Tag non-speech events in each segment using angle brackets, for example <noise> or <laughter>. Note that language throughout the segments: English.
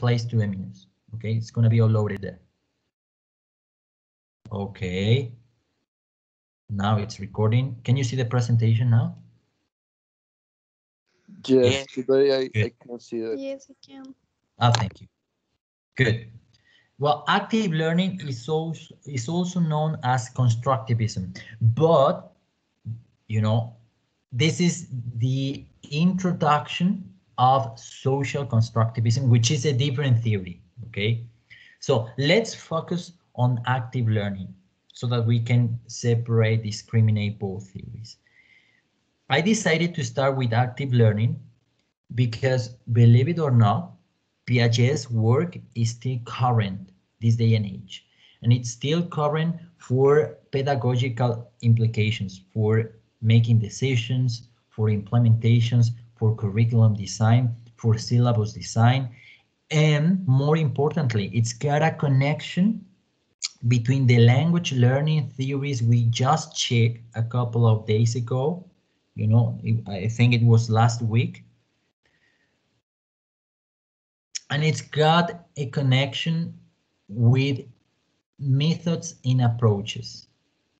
placed to Eminence. Okay, it's going to be all loaded there. Okay. Now it's recording. Can you see the presentation now? Yes, Yeah. today I, Good. I can see that. Yes, I can. Ah, thank you. Good. Well, active learning is also, is also known as constructivism, but, you know, this is the introduction of social constructivism, which is a different theory, okay? So let's focus on active learning so that we can separate, discriminate both theories. I decided to start with active learning because, believe it or not, Piaget's work is still current this day and age, and it's still current for pedagogical implications, for making decisions, for implementations, for curriculum design, for syllabus design, and more importantly, it's got a connection between the language learning theories we just checked a couple of days ago. You know, I think it was last week and it's got a connection with methods and approaches.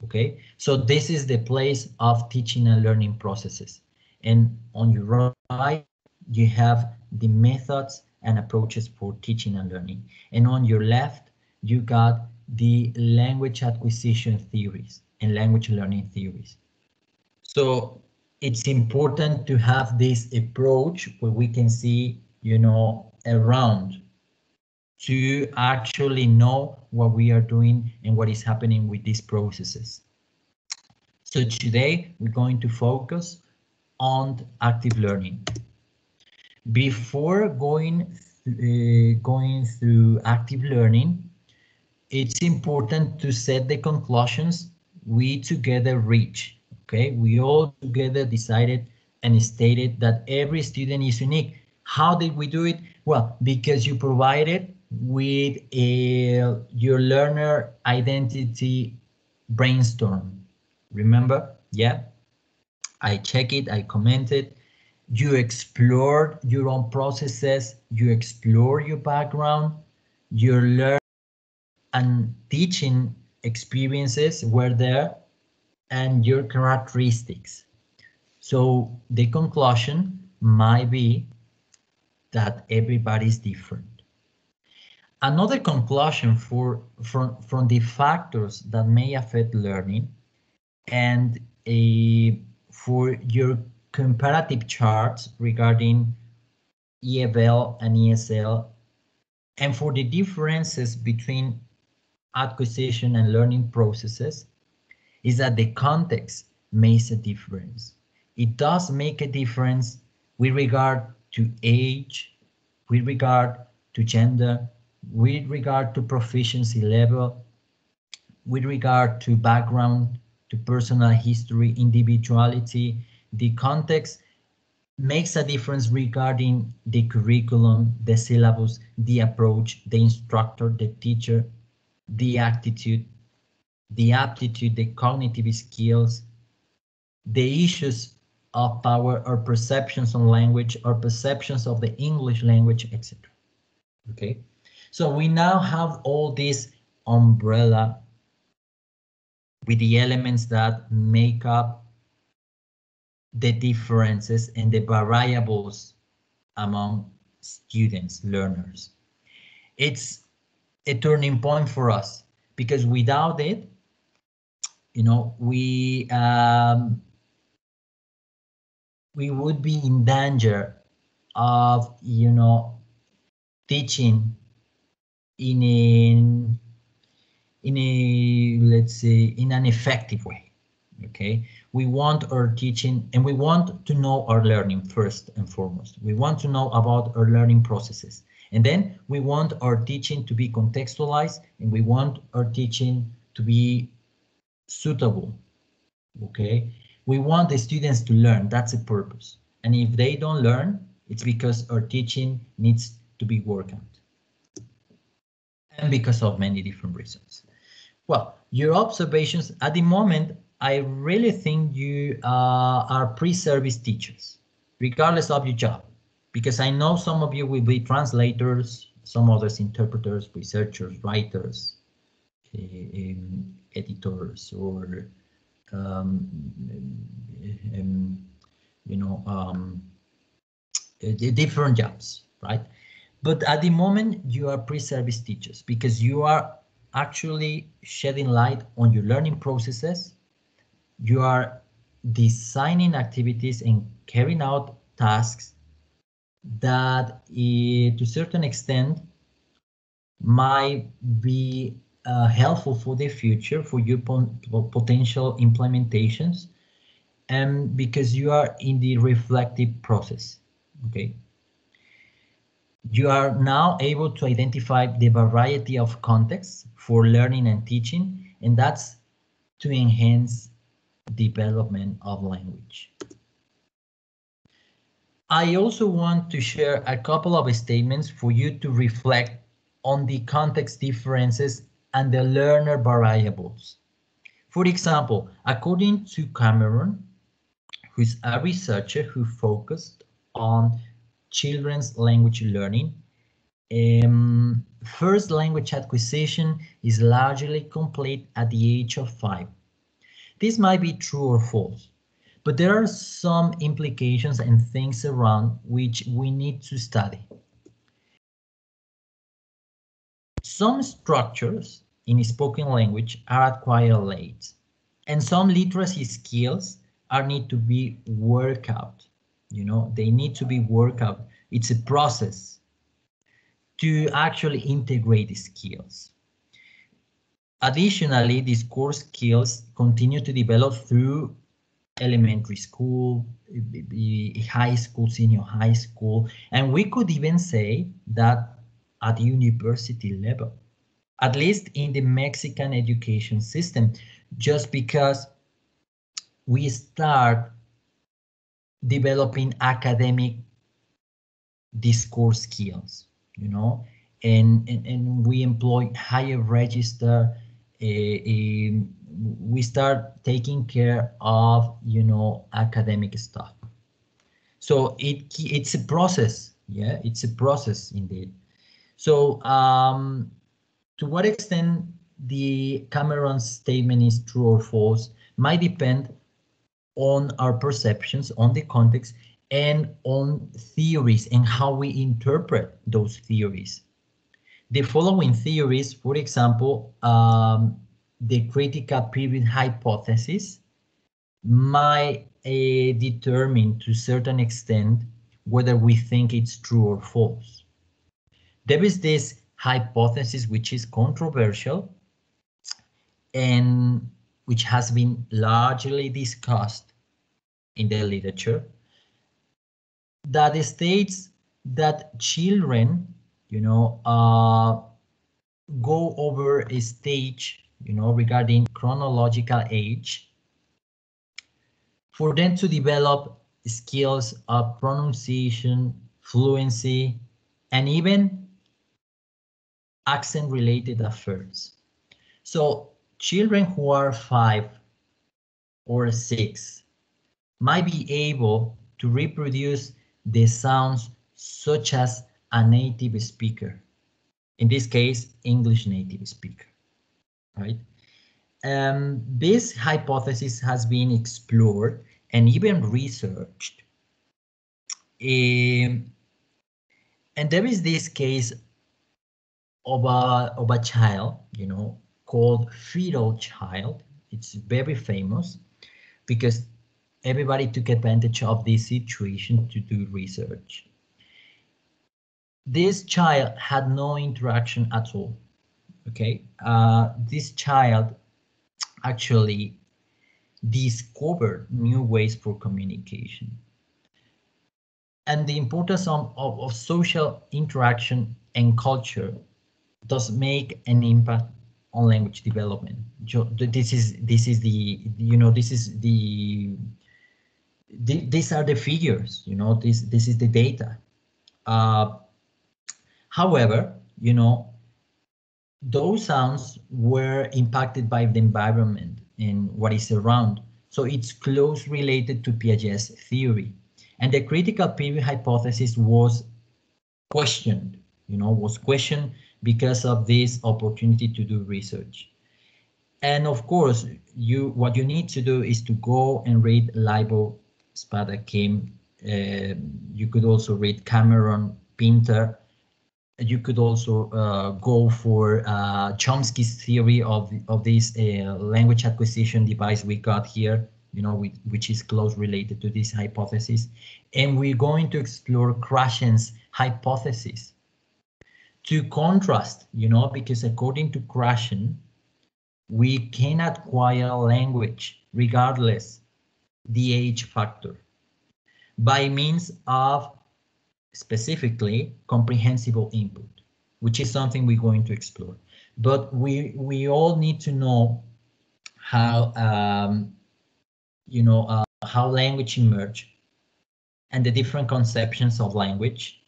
Okay, so this is the place of teaching and learning processes. And on your right, you have the methods and approaches for teaching and learning. And on your left, you got the language acquisition theories and language learning theories. So it's important to have this approach where we can see, you know, around to actually know what we are doing and what is happening with these processes. So today we're going to focus on active learning. Before going uh, going through active learning, it's important to set the conclusions we together reach. Okay, we all together decided and stated that every student is unique. How did we do it? Well, because you provided with a, your learner identity brainstorm. Remember? Yeah. I check it, I comment it. You explore your own processes, you explore your background, your learn and teaching experiences were there and your characteristics. So the conclusion might be that everybody is different. Another conclusion for, from, from the factors that may affect learning and a, for your comparative charts regarding EFL and ESL and for the differences between acquisition and learning processes is that the context makes a difference. It does make a difference with regard to age, with regard to gender, with regard to proficiency level, with regard to background, to personal history, individuality, the context makes a difference regarding the curriculum, the syllabus, the approach, the instructor, the teacher, the attitude, the aptitude, the cognitive skills, the issues of power or perceptions on language or perceptions of the English language, etc. Okay, so we now have all this umbrella with the elements that make up the differences and the variables among students, learners. It's a turning point for us because without it, you know, we um, we would be in danger of, you know, teaching in a in a let's say in an effective way. Okay, we want our teaching and we want to know our learning first and foremost. We want to know about our learning processes. And then we want our teaching to be contextualized and we want our teaching to be suitable. Okay, we want the students to learn. That's the purpose. And if they don't learn, it's because our teaching needs to be worked out. And because of many different reasons. Well, your observations at the moment, I really think you uh, are pre-service teachers, regardless of your job, because I know some of you will be translators, some others interpreters, researchers, writers, um, editors, or um, um, you know, um, different jobs, right? But at the moment, you are pre-service teachers because you are actually shedding light on your learning processes. You are designing activities and carrying out tasks that uh, to a certain extent might be uh, helpful for the future for your potential implementations and because you are in the reflective process okay you are now able to identify the variety of contexts for learning and teaching and that's to enhance development of language I also want to share a couple of statements for you to reflect on the context differences and the learner variables. For example, according to Cameron, who is a researcher who focused on children's language learning, um, first language acquisition is largely complete at the age of five. This might be true or false. But there are some implications and things around which we need to study. Some structures in spoken language are acquired late, and some literacy skills are need to be worked out. You know, they need to be worked out. It's a process to actually integrate the skills. Additionally, these core skills continue to develop through elementary school, high school, senior high school, and we could even say that at university level, at least in the Mexican education system, just because we start developing academic discourse skills, you know, and, and, and we employ higher register we start taking care of you know academic stuff. So it it's a process yeah? It's a process indeed. So um to what extent the Cameron statement is true or false might depend on our perceptions on the context and on theories and how we interpret those theories the following theories, for example, um, the critical period hypothesis might uh, determine to a certain extent whether we think it's true or false. There is this hypothesis which is controversial and which has been largely discussed in the literature that states that children you know, uh, go over a stage, you know, regarding chronological age for them to develop skills of pronunciation, fluency, and even accent related affairs. So children who are five or six might be able to reproduce the sounds such as a native speaker. In this case, English native speaker, right? Um, this hypothesis has been explored and even researched. Um, and there is this case of a, of a child, you know, called feral child. It's very famous because everybody took advantage of this situation to do research this child had no interaction at all. Okay, uh, this child actually discovered new ways for communication. And the importance of, of, of social interaction and culture does make an impact on language development. This is this is the you know this is the, the these are the figures you know this this is the data. Uh, However, you know, those sounds were impacted by the environment and what is around. So it's close related to Piaget's theory. And the critical period hypothesis was questioned, you know, was questioned because of this opportunity to do research. And of course, you what you need to do is to go and read Lightbown Spada Kim. Uh, you could also read Cameron Pinter. You could also uh, go for uh, Chomsky's theory of, of this uh, language acquisition device we got here, you know, with, which is close related to this hypothesis. And we're going to explore Krashen's hypothesis to contrast, you know, because according to Krashen, we can acquire language regardless the age factor by means of specifically comprehensible input, which is something we're going to explore. But we we all need to know how um, you know uh, how language emerge and the different conceptions of language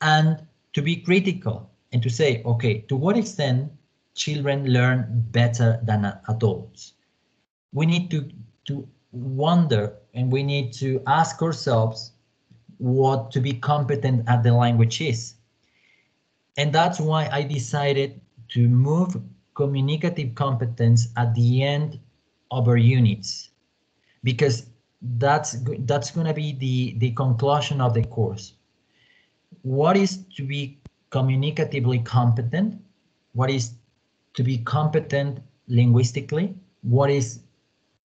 and to be critical and to say, okay, to what extent children learn better than adults? We need to, to wonder and we need to ask ourselves what to be competent at the language is. And that's why I decided to move communicative competence at the end of our units because that's that's going to be the the conclusion of the course what is to be communicatively competent, what is to be competent linguistically, what is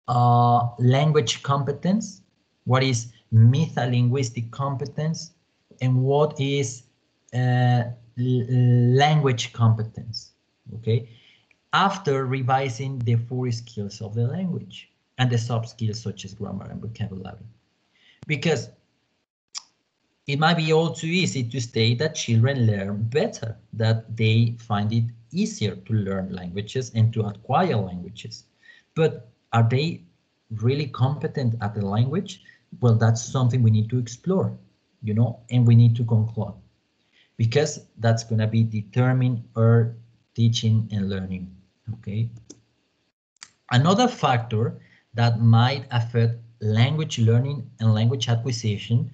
uh, language competence, what is metalinguistic competence, and what is uh, language competence, okay? After revising the four skills of the language and the soft skills such as grammar and vocabulary. Because it might be all too easy to state that children learn better, that they find it easier to learn languages and to acquire languages. But are they really competent at the language? Well, that's something we need to explore, you know, and we need to conclude because that's going to be determine our teaching and learning, okay? Another factor that might affect language learning and language acquisition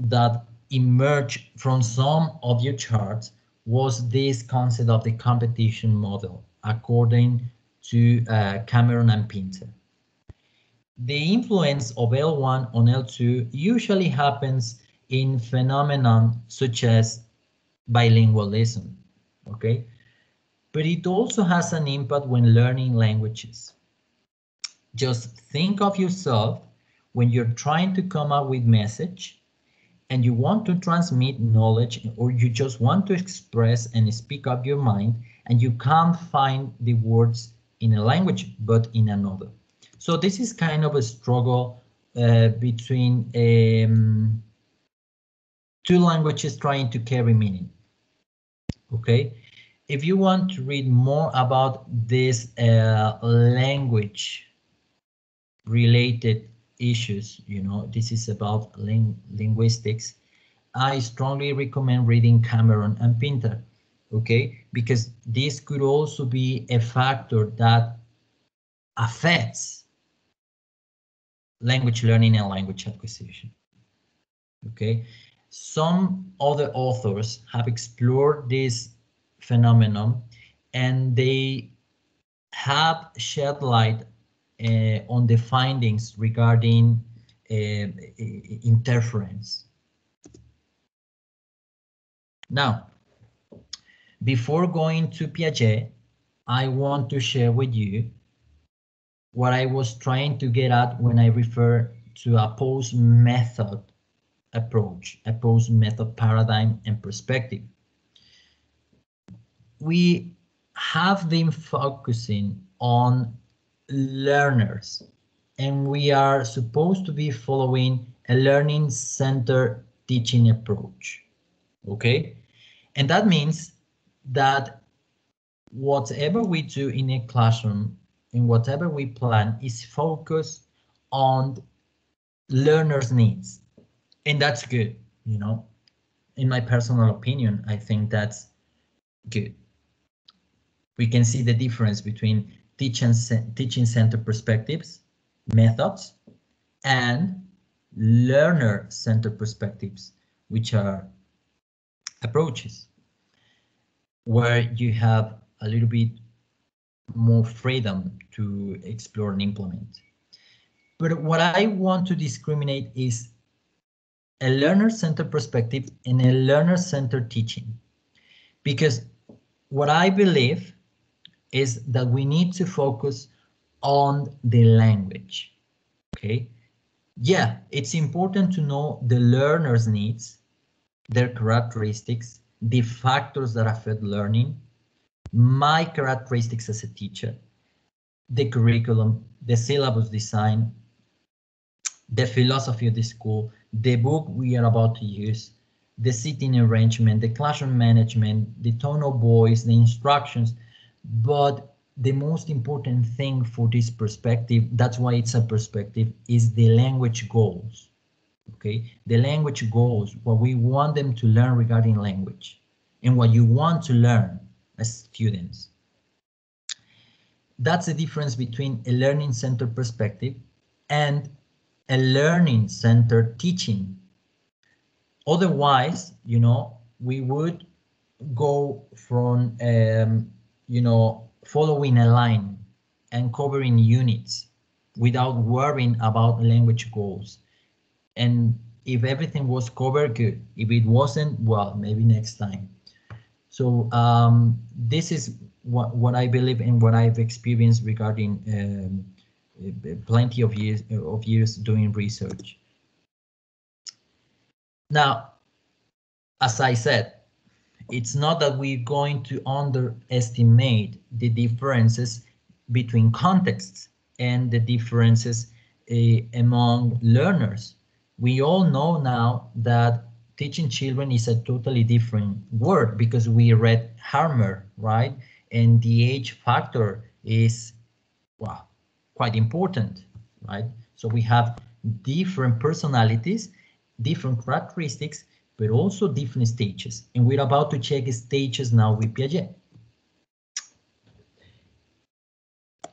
that emerged from some of your charts was this concept of the competition model, according to uh, Cameron and Pinter. The influence of L1 on L2 usually happens in phenomenon such as bilingualism, okay? But it also has an impact when learning languages. Just think of yourself when you're trying to come up with message and you want to transmit knowledge or you just want to express and speak up your mind and you can't find the words in a language but in another. So this is kind of a struggle uh, between um, two languages trying to carry meaning. Okay, if you want to read more about this uh, language related issues, you know, this is about ling linguistics, I strongly recommend reading Cameron and Pinter, okay? Because this could also be a factor that affects language learning and language acquisition, okay? Some other authors have explored this phenomenon and they have shed light on the findings regarding uh, interference. Now, before going to Piaget, I want to share with you what I was trying to get at when I refer to a post-method approach, a post-method paradigm and perspective. We have been focusing on learners and we are supposed to be following a learning center teaching approach. Okay, and that means that whatever we do in a classroom in whatever we plan is focused on learners' needs. And that's good, you know. In my personal opinion, I think that's good. We can see the difference between teaching, teaching center perspectives, methods, and learner center perspectives, which are approaches where you have a little bit more freedom to explore and implement. But what I want to discriminate is a learner-centered perspective and a learner-centered teaching. Because what I believe is that we need to focus on the language. Okay. Yeah, it's important to know the learner's needs, their characteristics, the factors that affect learning, my characteristics as a teacher, the curriculum, the syllabus design, the philosophy of the school, the book we are about to use, the seating arrangement, the classroom management, the tone of voice, the instructions. But the most important thing for this perspective, that's why it's a perspective, is the language goals. Okay, the language goals, what we want them to learn regarding language and what you want to learn as students. That's the difference between a learning center perspective and a learning center teaching. Otherwise, you know, we would go from, um, you know, following a line and covering units without worrying about language goals. And if everything was covered, good. If it wasn't, well, maybe next time. So um, this is what, what I believe and what I've experienced regarding um, plenty of years of years doing research. Now, as I said, it's not that we're going to underestimate the differences between contexts and the differences uh, among learners. We all know now that teaching children is a totally different word because we read Harmer, right? And the age factor is, well, quite important, right? So we have different personalities, different characteristics, but also different stages. And we're about to check stages now with Piaget.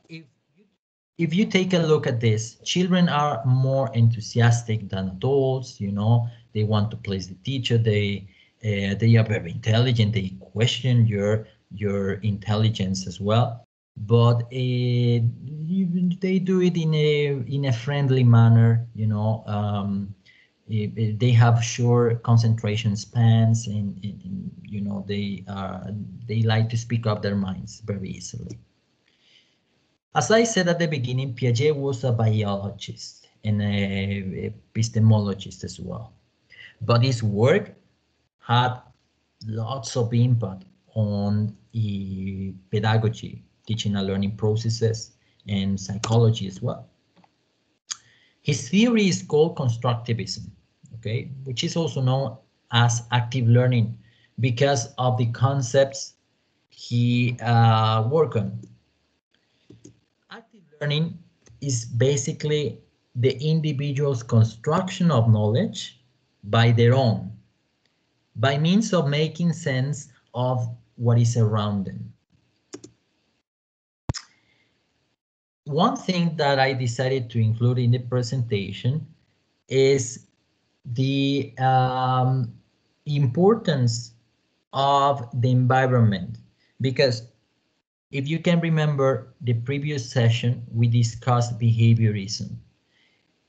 If you, if you take a look at this, children are more enthusiastic than adults, you know, they want to please the teacher, they uh, they are very intelligent, they question your your intelligence as well but uh, they do it in a in a friendly manner you know um, they have short concentration spans and, and, and, you know they are they like to speak up their minds very easily. As i said at the beginning Piaget was a biologist and a epistemologist as well. But his work had lots of impact on uh, pedagogy teaching and learning processes and psychology as well. His theory is called constructivism, okay, which is also known as active learning because of the concepts he uh, worked on. Active learning is basically the individual's construction of knowledge by their own, by means of making sense of what is around them. one thing that I decided to include in the presentation is the um, importance of the environment. Because if you can remember the previous session we discussed behaviorism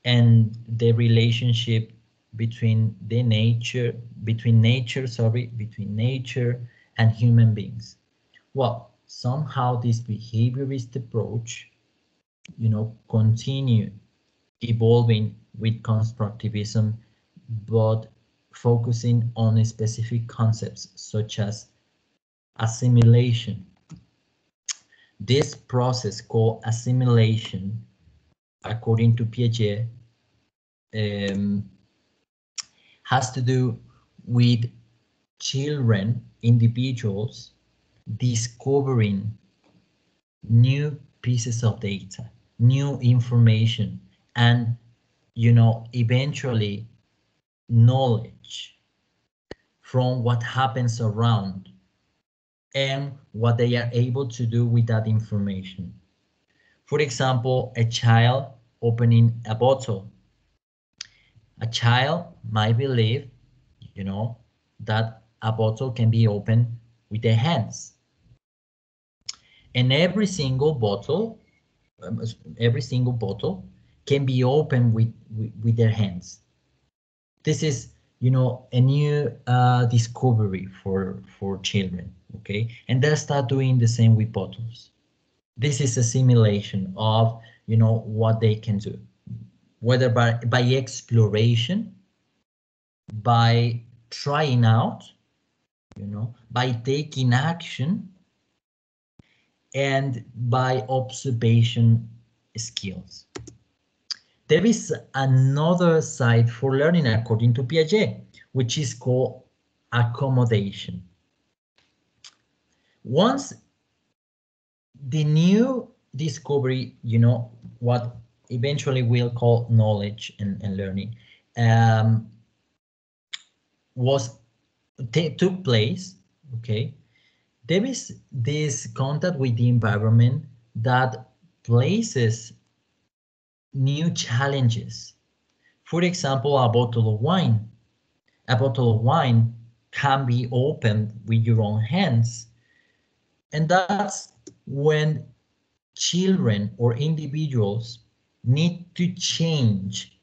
and the relationship between the nature between nature sorry between nature and human beings. Well somehow this behaviorist approach you know, continue evolving with constructivism, but focusing on specific concepts such as assimilation. This process called assimilation, according to Piaget, um, has to do with children, individuals, discovering new pieces of data, new information, and, you know, eventually knowledge from what happens around and what they are able to do with that information. For example, a child opening a bottle. A child might believe, you know, that a bottle can be opened with their hands. And every single bottle, um, every single bottle can be opened with, with, with their hands. This is, you know, a new uh, discovery for, for children, okay? And they'll start doing the same with bottles. This is assimilation of, you know, what they can do, whether by, by exploration, by trying out, you know, by taking action, and by observation skills. There is another side for learning according to Piaget, which is called accommodation. Once the new discovery, you know, what eventually we'll call knowledge and, and learning, um, was took place, okay, there is this contact with the environment that places new challenges. For example, a bottle of wine. A bottle of wine can be opened with your own hands. And that's when children or individuals need to change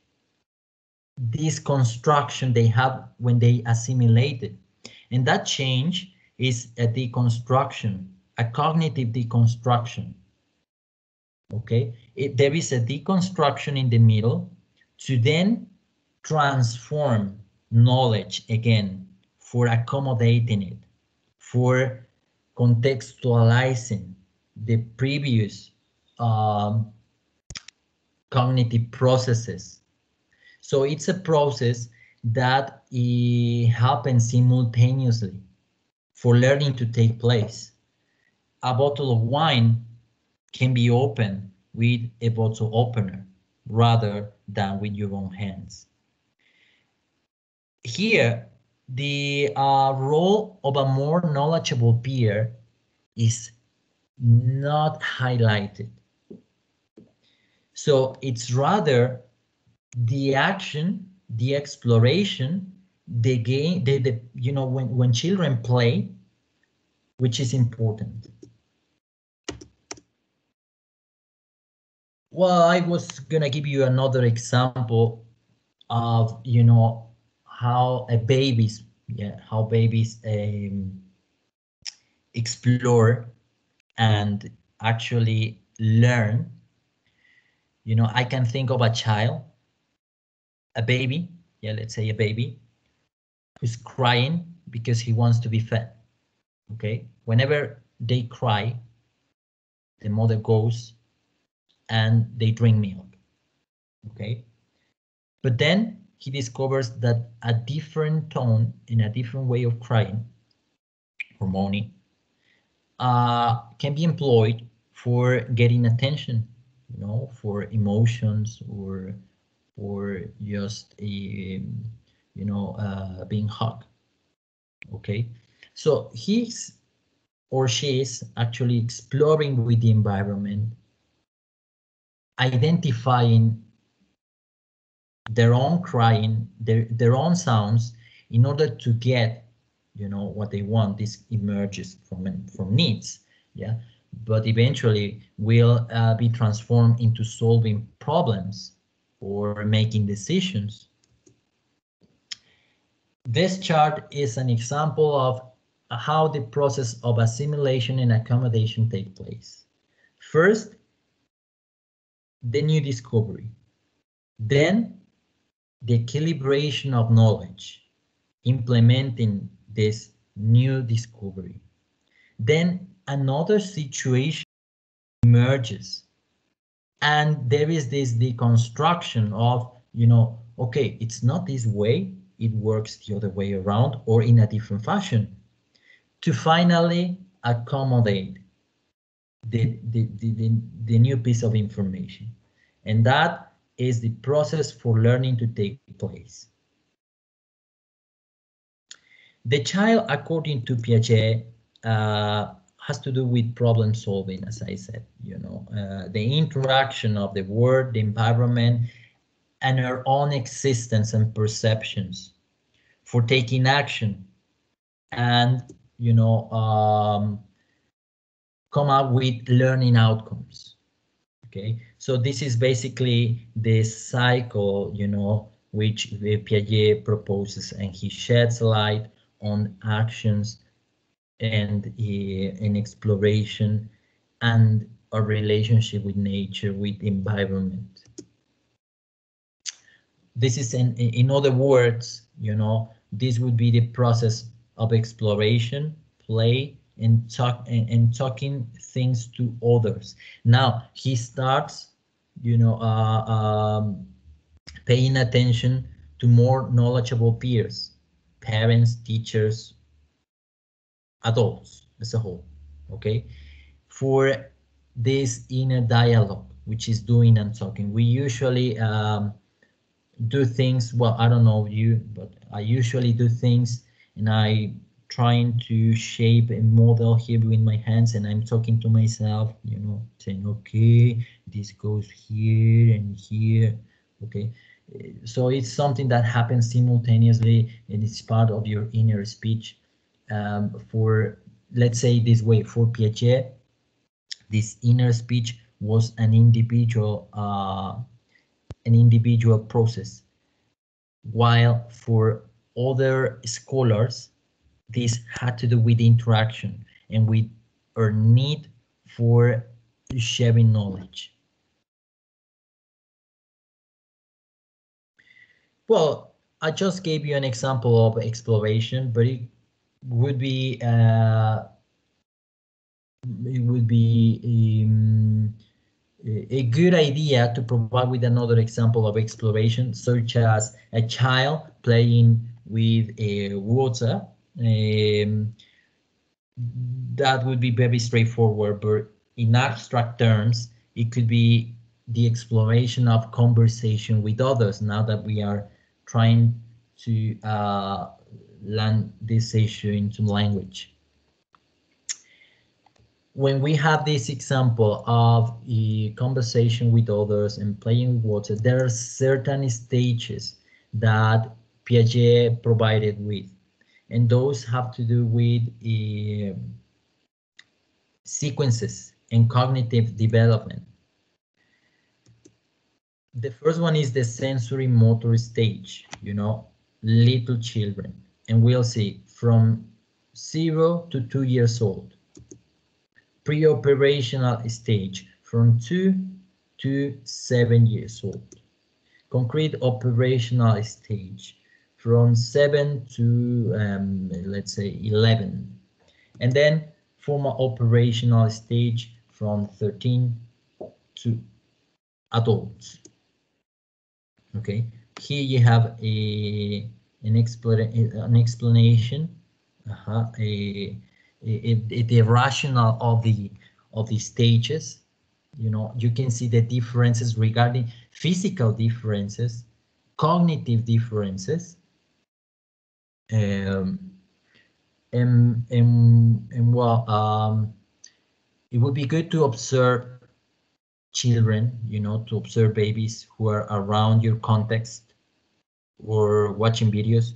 this construction they have when they assimilated. And that change is a deconstruction, a cognitive deconstruction. Okay, it, there is a deconstruction in the middle to then transform knowledge again for accommodating it, for contextualizing the previous um, cognitive processes. So it's a process that happens simultaneously for learning to take place. A bottle of wine can be opened with a bottle opener rather than with your own hands. Here, the uh, role of a more knowledgeable peer is not highlighted. So it's rather the action, the exploration, the game, the, the you know, when, when children play, which is important. Well, I was gonna give you another example of, you know, how a babies, yeah, how babies um, explore and actually learn. You know, I can think of a child, a baby, yeah, let's say a baby, who's crying because he wants to be fed. Okay, whenever they cry, the mother goes and they drink milk. Okay, but then he discovers that a different tone in a different way of crying or moaning uh, can be employed for getting attention, you know, for emotions or or just a, you know, uh, being hugged. Okay, so he's or she is actually exploring with the environment, identifying their own crying, their, their own sounds in order to get, you know, what they want. This emerges from, from needs, yeah, but eventually will uh, be transformed into solving problems or making decisions. This chart is an example of how the process of assimilation and accommodation take place. First, the new discovery. Then the calibration of knowledge, implementing this new discovery. Then another situation emerges and there is this deconstruction of, you know, okay, it's not this way, it works the other way around or in a different fashion to finally accommodate the, the, the, the, new piece of information. And that is the process for learning to take place. The child, according to Piaget, uh, has to do with problem solving, as I said, you know, uh, the interaction of the world, the environment, and our own existence and perceptions for taking action and you know um, come up with learning outcomes. Okay, so this is basically the cycle, you know, which Piaget proposes, and he sheds light on actions and uh, in exploration and a relationship with nature, with environment. This is, in, in other words, you know, this would be the process of exploration, play, and talk and, and talking things to others. Now he starts, you know, uh, um, paying attention to more knowledgeable peers, parents, teachers, adults as a whole. Okay, for this inner dialogue, which is doing and talking, we usually um, do things. Well, I don't know you, but I usually do things and I trying to shape a model here with my hands and I'm talking to myself, you know, saying, okay, this goes here and here, okay. So it's something that happens simultaneously and it's part of your inner speech. Um, for, let's say this way, for Piaget, this inner speech was an individual, uh, an individual process, while for other scholars, this had to do with interaction and with our need for sharing knowledge. Well, I just gave you an example of exploration, but it would be uh, it would be um, a good idea to provide with another example of exploration, such as a child playing with a water um, that would be very straightforward, but in abstract terms, it could be the exploration of conversation with others now that we are trying to uh, land this issue into language. When we have this example of a conversation with others and playing water, there are certain stages that Piaget provided with and those have to do with uh, sequences and cognitive development. The first one is the sensory motor stage, you know, little children, and we'll see from zero to two years old. Pre-operational stage from two to seven years old. Concrete operational stage from 7 to, um, let's say, 11. And then formal operational stage from 13 to adults. Okay, here you have a an, expl an explanation, uh -huh, a, a, a, the rationale of the of the stages. You know, you can see the differences regarding physical differences, cognitive differences, um, and, well, um, it would be good to observe children, you know, to observe babies who are around your context or watching videos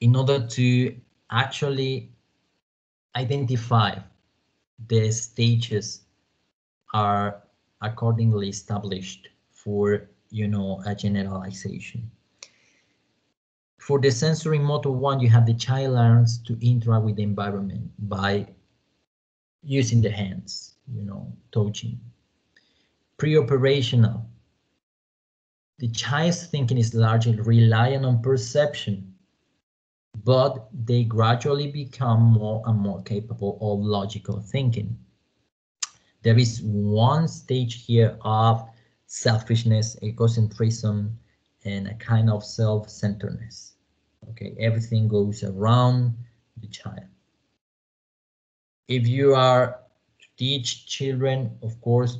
in order to actually identify the stages are accordingly established for, you know, a generalization. For the sensory motor one, you have the child learns to interact with the environment by using the hands, you know, touching. Pre-operational. The child's thinking is largely reliant on perception, but they gradually become more and more capable of logical thinking. There is one stage here of selfishness, egocentrism, and a kind of self-centeredness. Okay, everything goes around the child. If you are to teach children, of course,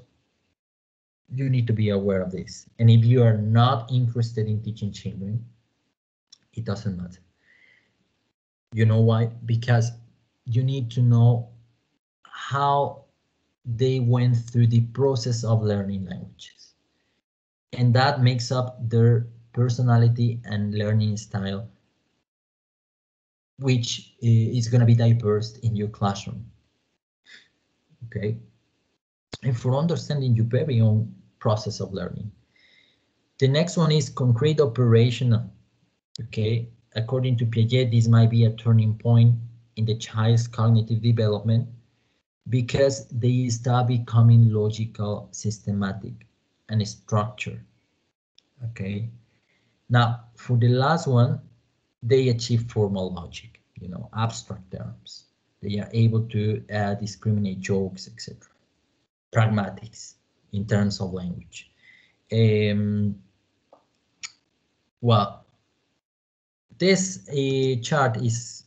you need to be aware of this. And if you are not interested in teaching children, it doesn't matter. You know why? Because you need to know how they went through the process of learning languages. And that makes up their personality and learning style which uh, is going to be diverse in your classroom. Okay. And for understanding your very own process of learning. The next one is concrete operational. Okay. According to Piaget, this might be a turning point in the child's cognitive development because they start becoming logical, systematic, and structured. Okay. Now, for the last one, they achieve formal logic, you know, abstract terms. They are able to uh, discriminate jokes, etc. Pragmatics in terms of language. Um, well, this uh, chart is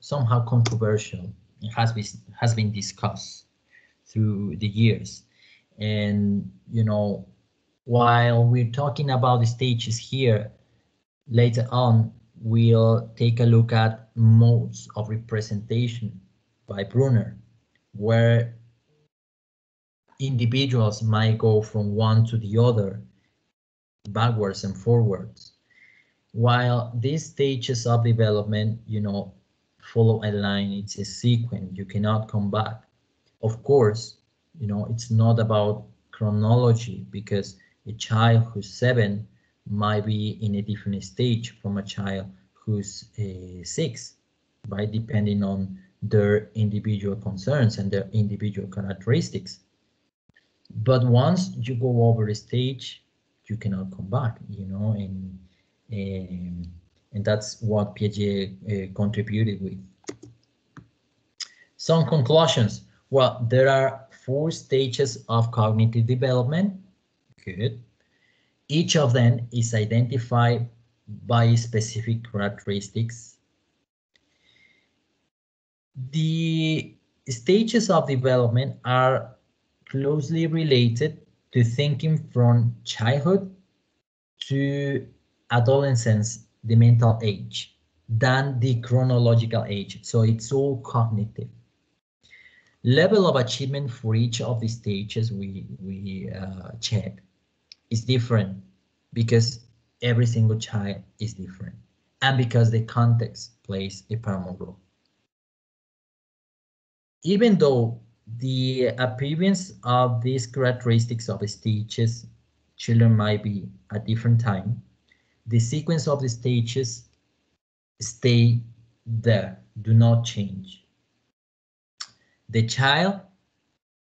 somehow controversial. It has been has been discussed through the years, and you know, while we're talking about the stages here, later on we'll take a look at modes of representation by Bruner, where individuals might go from one to the other, backwards and forwards. While these stages of development, you know, follow a line, it's a sequence, you cannot come back. Of course, you know, it's not about chronology because a child who's seven might be in a different stage from a child who's uh, six, right? Depending on their individual concerns and their individual characteristics. But once you go over a stage, you cannot come back, you know, and um, and that's what Piaget uh, contributed with. Some conclusions. Well, there are four stages of cognitive development. Good. Each of them is identified by specific characteristics. The stages of development are closely related to thinking from childhood to adolescence, the mental age, than the chronological age. So it's all cognitive. Level of achievement for each of the stages we, we uh, check is different because every single child is different and because the context plays a paramount role. Even though the appearance of these characteristics of stages children might be at different time, the sequence of the stages stay there, do not change. The child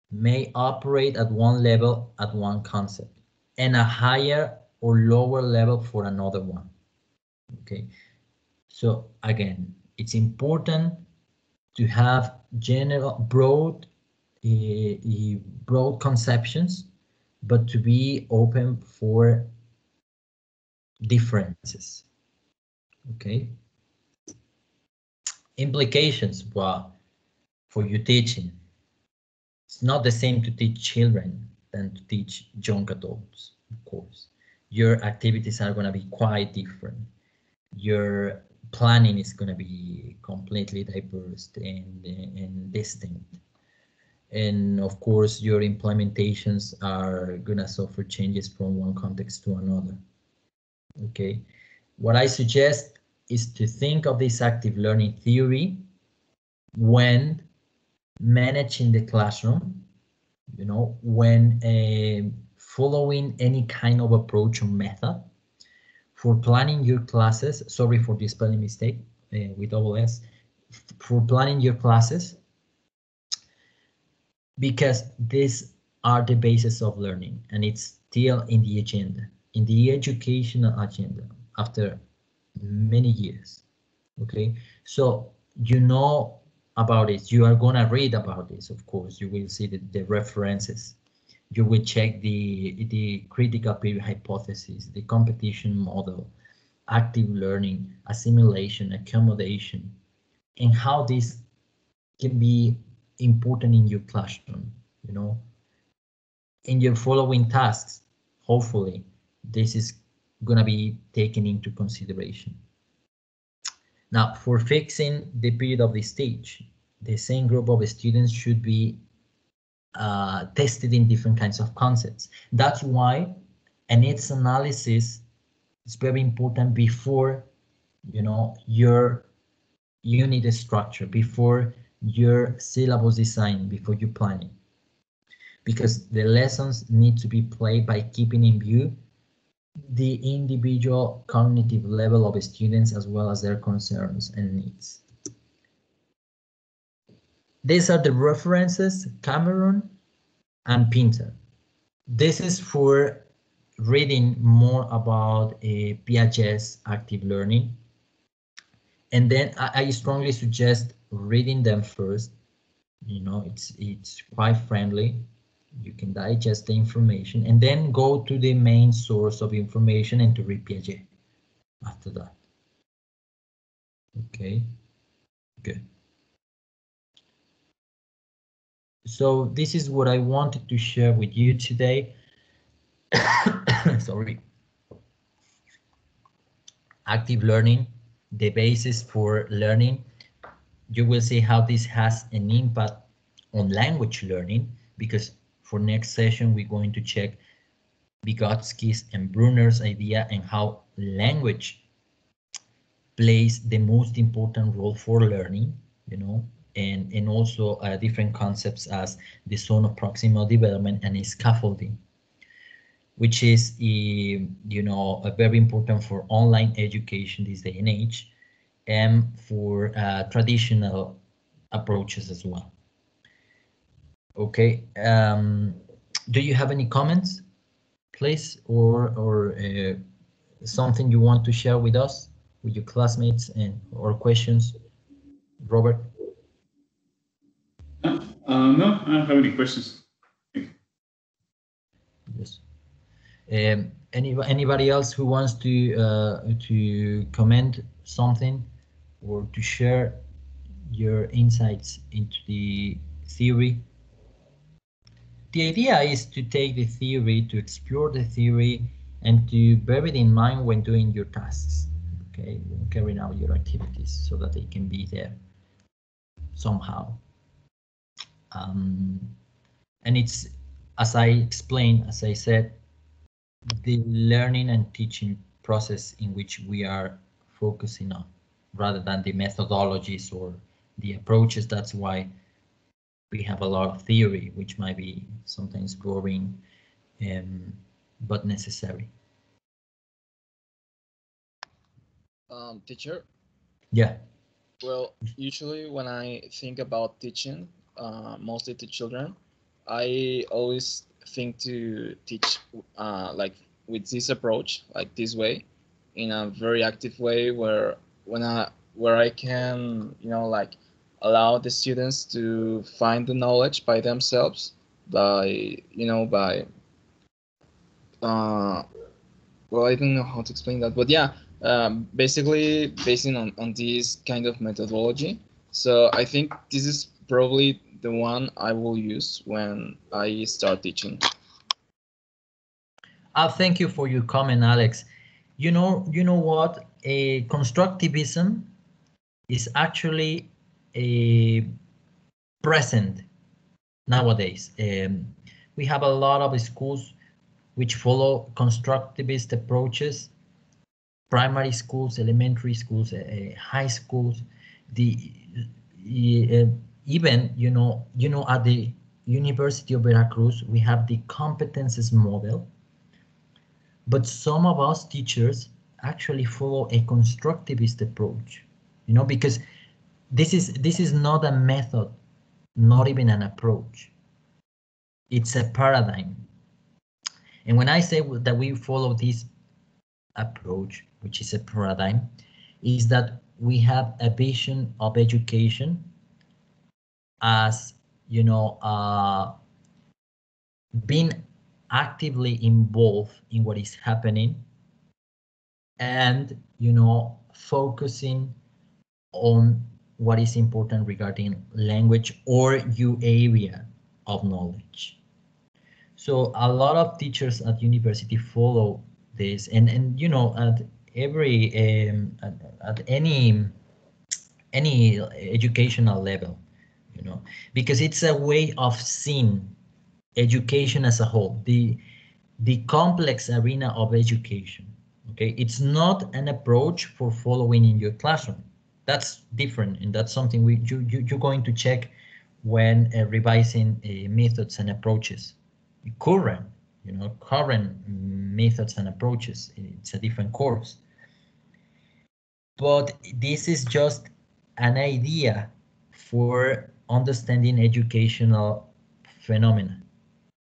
may operate at one level at one concept and a higher or lower level for another one. Okay, so again, it's important to have general broad uh, broad conceptions, but to be open for differences. Okay. Implications, well, for you teaching. It's not the same to teach children than to teach young adults, of course. Your activities are going to be quite different. Your planning is going to be completely diverse and, and distinct. And of course, your implementations are going to suffer changes from one context to another. Okay, what I suggest is to think of this active learning theory when managing the classroom, you know, when uh, following any kind of approach or method for planning your classes. Sorry for the spelling mistake uh, with double S. For planning your classes, because these are the basis of learning and it's still in the agenda, in the educational agenda after many years. Okay, so you know about it. You are gonna read about this, of course. You will see the, the references. You will check the the critical period hypothesis, the competition model, active learning, assimilation, accommodation, and how this can be important in your classroom, you know. In your following tasks, hopefully, this is gonna be taken into consideration. Now, for fixing the period of the stage, the same group of students should be uh, tested in different kinds of concepts. That's why a its analysis is very important before, you know, your unit structure before your syllabus design, before you planning. Because the lessons need to be played by keeping in view the individual cognitive level of students as well as their concerns and needs. These are the references, Cameron and Pinter. This is for reading more about uh, Piaget's active learning. And then I, I, strongly suggest reading them first. You know, it's it's quite friendly. You can digest the information and then go to the main source of information and to read Piaget after that. Okay, good. So this is what I wanted to share with you today. <coughs> Sorry. Active learning, the basis for learning. You will see how this has an impact on language learning because for next session we're going to check Vygotsky's and Bruner's idea and how language plays the most important role for learning, you know, and, and also uh, different concepts as the zone of proximal development and scaffolding, which is, uh, you know, very important for online education this day and age and for uh, traditional approaches as well. Okay, um, do you have any comments, please, or, or uh, something you want to share with us, with your classmates and or questions, Robert? Uh, no, I don't have any questions. Yes. Um, any, anybody else who wants to uh, to comment something or to share your insights into the theory? The idea is to take the theory, to explore the theory, and to bear it in mind when doing your tasks, okay, when carrying out your activities so that they can be there somehow. Um, and it's, as I explained, as I said, the learning and teaching process in which we are focusing on rather than the methodologies or the approaches. That's why we have a lot of theory, which might be sometimes boring, um, but necessary. Um, teacher? Yeah. Well, usually when I think about teaching, uh, mostly to children, I always think to teach uh, like with this approach, like this way, in a very active way, where when I where I can, you know, like allow the students to find the knowledge by themselves, by you know, by uh, well, I don't know how to explain that, but yeah, um, basically basing on on this kind of methodology. So I think this is probably the one I will use when I start teaching. Uh, thank you for your comment, Alex. You know, you know what? A constructivism is actually present nowadays. Um, we have a lot of schools which follow constructivist approaches, primary schools, elementary schools, uh, high schools. The uh, even, you know, you know, at the University of Veracruz, we have the competences model, but some of us teachers actually follow a constructivist approach, you know, because this is this is not a method, not even an approach. It's a paradigm. And when I say that we follow this approach, which is a paradigm, is that we have a vision of education as you know uh, being actively involved in what is happening and you know focusing on what is important regarding language or your area of knowledge so a lot of teachers at university follow this and and you know at every um, at, at any any educational level you know, because it's a way of seeing education as a whole, the the complex arena of education. Okay, it's not an approach for following in your classroom. That's different and that's something we you, you you're going to check when uh, revising uh, methods and approaches. Current, you know, current methods and approaches. It's a different course. But this is just an idea for understanding educational phenomena.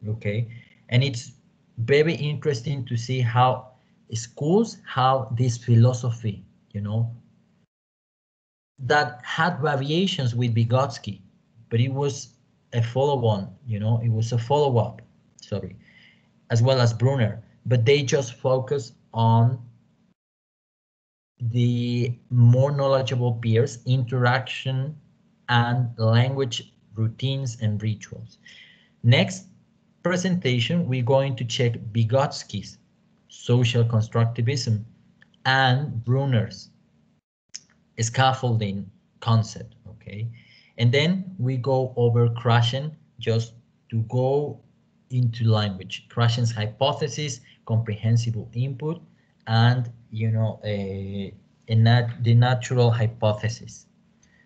Okay, and it's very interesting to see how schools have this philosophy, you know, that had variations with Vygotsky, but it was a follow-on, you know, it was a follow-up, sorry, as well as Bruner, but they just focus on the more knowledgeable peers, interaction and language routines and rituals. Next presentation, we're going to check Vygotsky's social constructivism and Bruner's scaffolding concept, okay? And then we go over Krashen just to go into language. Krashen's hypothesis, comprehensible input, and you know a, a nat the natural hypothesis.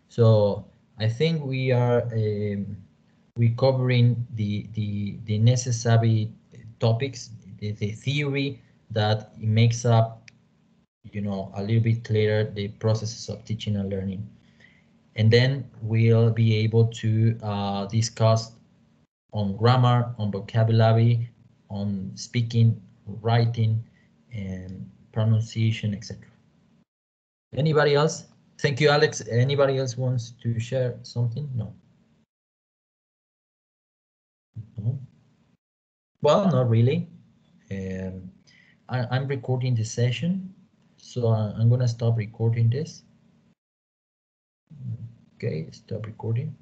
So I think we are um, we covering the the the necessary topics, the, the theory that makes up you know a little bit clearer the processes of teaching and learning and then we'll be able to uh, discuss on grammar on vocabulary on speaking writing and pronunciation, etc. Anybody else? Thank you, Alex. Anybody else wants to share something? No. no. Well, not really. Um, I, am recording the session, so uh, I'm going to stop recording this. Okay, stop recording.